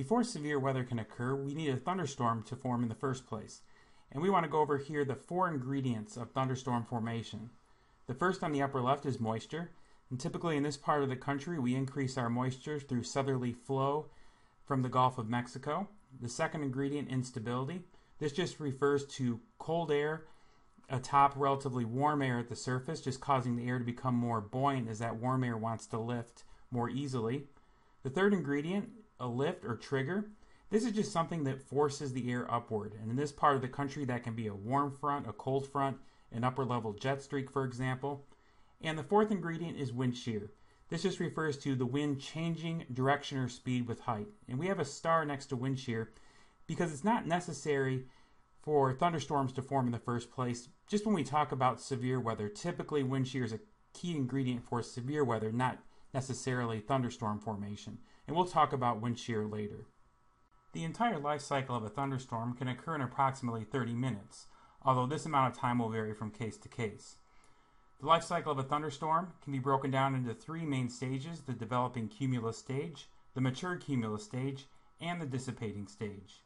Before severe weather can occur, we need a thunderstorm to form in the first place. And we want to go over here the four ingredients of thunderstorm formation. The first on the upper left is moisture. And typically in this part of the country, we increase our moisture through southerly flow from the Gulf of Mexico. The second ingredient, instability. This just refers to cold air atop relatively warm air at the surface, just causing the air to become more buoyant as that warm air wants to lift more easily. The third ingredient, a lift or trigger. This is just something that forces the air upward. And in this part of the country, that can be a warm front, a cold front, an upper level jet streak, for example. And the fourth ingredient is wind shear. This just refers to the wind changing direction or speed with height. And we have a star next to wind shear because it's not necessary for thunderstorms to form in the first place. Just when we talk about severe weather, typically wind shear is a key ingredient for severe weather, not necessarily thunderstorm formation. And we'll talk about wind shear later. The entire life cycle of a thunderstorm can occur in approximately 30 minutes, although this amount of time will vary from case to case. The life cycle of a thunderstorm can be broken down into three main stages the developing cumulus stage, the mature cumulus stage, and the dissipating stage.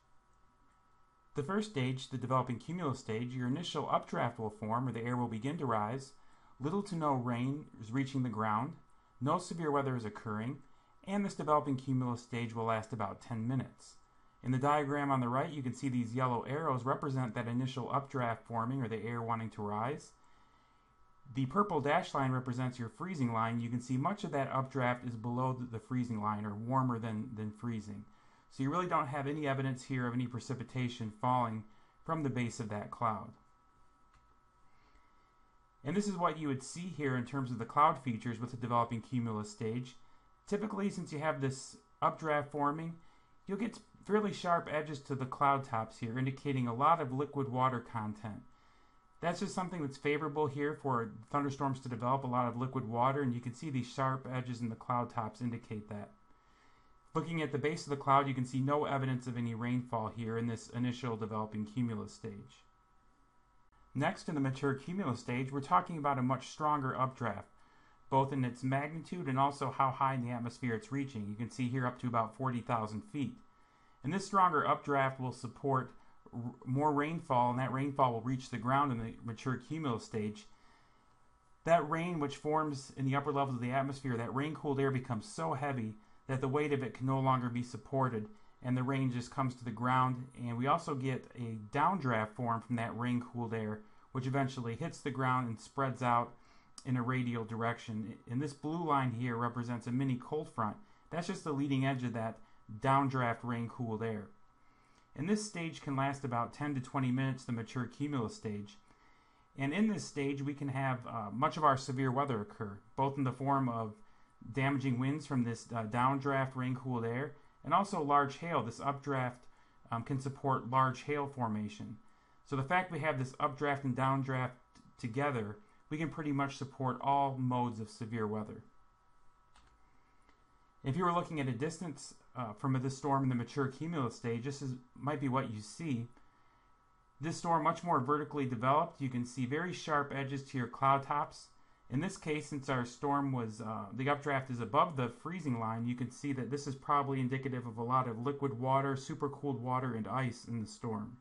The first stage, the developing cumulus stage, your initial updraft will form or the air will begin to rise, little to no rain is reaching the ground, no severe weather is occurring, and this developing cumulus stage will last about 10 minutes. In the diagram on the right, you can see these yellow arrows represent that initial updraft forming or the air wanting to rise. The purple dashed line represents your freezing line. You can see much of that updraft is below the freezing line or warmer than, than freezing. So you really don't have any evidence here of any precipitation falling from the base of that cloud. And this is what you would see here in terms of the cloud features with the developing cumulus stage. Typically, since you have this updraft forming, you'll get fairly sharp edges to the cloud tops here, indicating a lot of liquid water content. That's just something that's favorable here for thunderstorms to develop a lot of liquid water, and you can see these sharp edges in the cloud tops indicate that. Looking at the base of the cloud, you can see no evidence of any rainfall here in this initial developing cumulus stage. Next, in the mature cumulus stage, we're talking about a much stronger updraft, both in its magnitude and also how high in the atmosphere it's reaching. You can see here up to about 40,000 feet. And this stronger updraft will support more rainfall, and that rainfall will reach the ground in the mature cumulus stage. That rain, which forms in the upper levels of the atmosphere, that rain cooled air becomes so heavy that the weight of it can no longer be supported and the rain just comes to the ground. And we also get a downdraft form from that rain cooled air, which eventually hits the ground and spreads out in a radial direction. And this blue line here represents a mini cold front. That's just the leading edge of that downdraft rain cooled air. And this stage can last about 10 to 20 minutes, the mature cumulus stage. And in this stage, we can have uh, much of our severe weather occur, both in the form of damaging winds from this uh, downdraft rain cooled air and also large hail. This updraft um, can support large hail formation. So the fact we have this updraft and downdraft together, we can pretty much support all modes of severe weather. If you were looking at a distance uh, from this storm in the mature cumulus stage, this is, might be what you see. This storm much more vertically developed. You can see very sharp edges to your cloud tops in this case, since our storm was, uh, the updraft is above the freezing line, you can see that this is probably indicative of a lot of liquid water, supercooled water, and ice in the storm.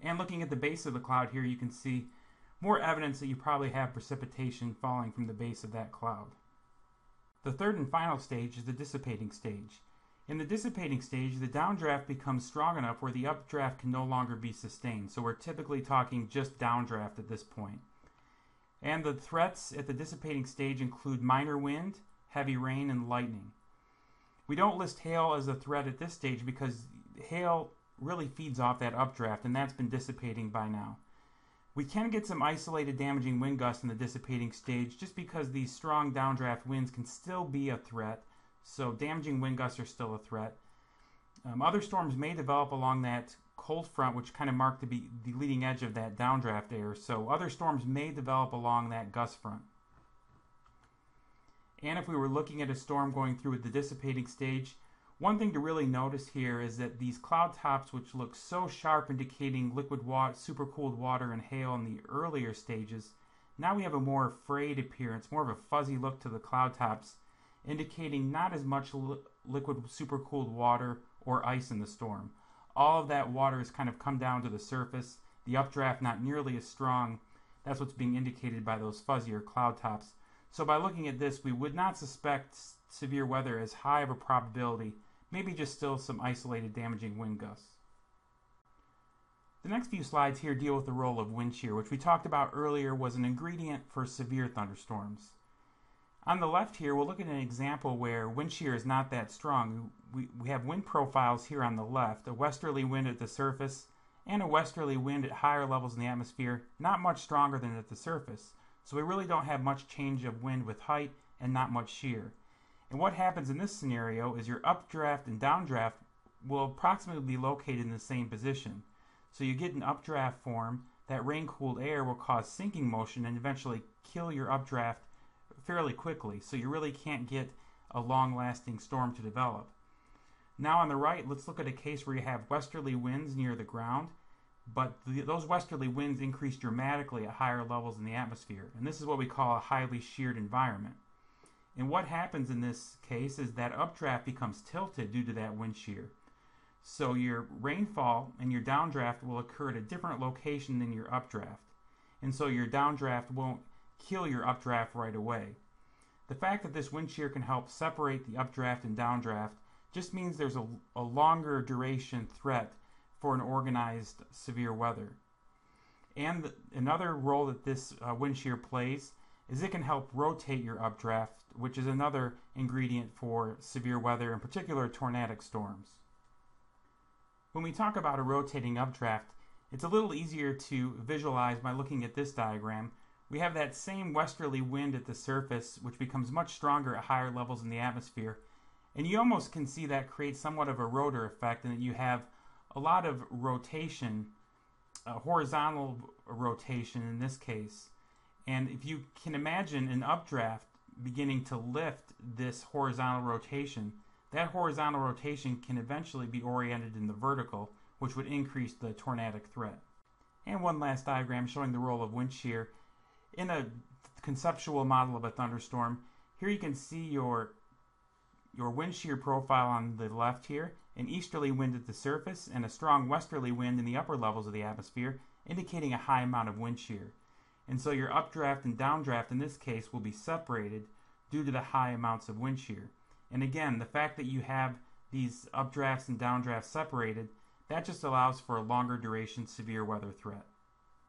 And looking at the base of the cloud here, you can see more evidence that you probably have precipitation falling from the base of that cloud. The third and final stage is the dissipating stage. In the dissipating stage, the downdraft becomes strong enough where the updraft can no longer be sustained. So we're typically talking just downdraft at this point. And the threats at the dissipating stage include minor wind, heavy rain, and lightning. We don't list hail as a threat at this stage because hail really feeds off that updraft, and that's been dissipating by now. We can get some isolated damaging wind gusts in the dissipating stage just because these strong downdraft winds can still be a threat, so damaging wind gusts are still a threat. Um, other storms may develop along that cold front, which kind of marked to be the leading edge of that downdraft air. So other storms may develop along that gust front. And if we were looking at a storm going through the dissipating stage, one thing to really notice here is that these cloud tops, which look so sharp, indicating liquid water, supercooled water, and hail in the earlier stages, now we have a more frayed appearance, more of a fuzzy look to the cloud tops, indicating not as much liquid supercooled water, or ice in the storm. All of that water has kind of come down to the surface. The updraft not nearly as strong. That's what's being indicated by those fuzzier cloud tops. So by looking at this, we would not suspect severe weather as high of a probability, maybe just still some isolated damaging wind gusts. The next few slides here deal with the role of wind shear, which we talked about earlier was an ingredient for severe thunderstorms. On the left here, we'll look at an example where wind shear is not that strong. We, we have wind profiles here on the left, a westerly wind at the surface and a westerly wind at higher levels in the atmosphere, not much stronger than at the surface. So we really don't have much change of wind with height and not much shear. And what happens in this scenario is your updraft and downdraft will approximately be located in the same position. So you get an updraft form, that rain cooled air will cause sinking motion and eventually kill your updraft fairly quickly. So you really can't get a long lasting storm to develop. Now on the right, let's look at a case where you have westerly winds near the ground, but the, those westerly winds increase dramatically at higher levels in the atmosphere. And this is what we call a highly sheared environment. And what happens in this case is that updraft becomes tilted due to that wind shear. So your rainfall and your downdraft will occur at a different location than your updraft. And so your downdraft won't kill your updraft right away. The fact that this wind shear can help separate the updraft and downdraft just means there's a, a longer duration threat for an organized severe weather. And the, another role that this uh, wind shear plays is it can help rotate your updraft, which is another ingredient for severe weather, in particular tornadic storms. When we talk about a rotating updraft, it's a little easier to visualize by looking at this diagram. We have that same westerly wind at the surface, which becomes much stronger at higher levels in the atmosphere. And you almost can see that create somewhat of a rotor effect, and that you have a lot of rotation, horizontal rotation in this case. And if you can imagine an updraft beginning to lift this horizontal rotation, that horizontal rotation can eventually be oriented in the vertical, which would increase the tornadic threat. And one last diagram showing the role of wind shear. In a conceptual model of a thunderstorm, here you can see your your wind shear profile on the left here, an easterly wind at the surface, and a strong westerly wind in the upper levels of the atmosphere, indicating a high amount of wind shear. And so your updraft and downdraft in this case will be separated due to the high amounts of wind shear. And again, the fact that you have these updrafts and downdrafts separated, that just allows for a longer duration severe weather threat.